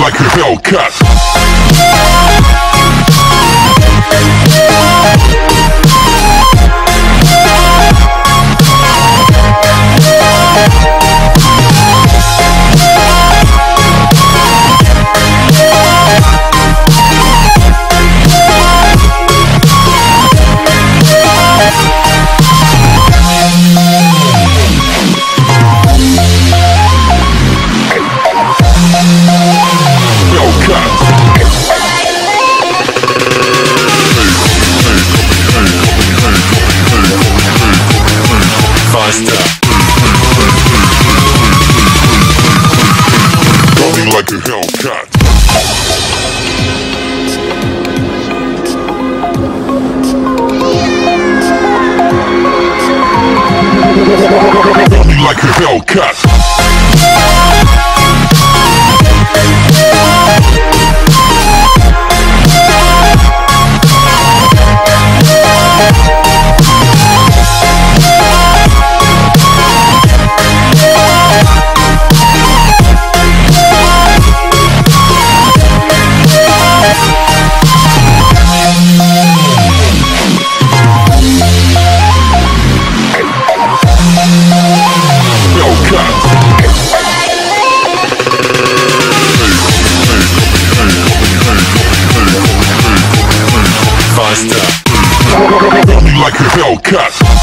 like a Hellcat. Faster. Coming like a Hellcat. Coming like a. Hellcat. Like a Hellcat.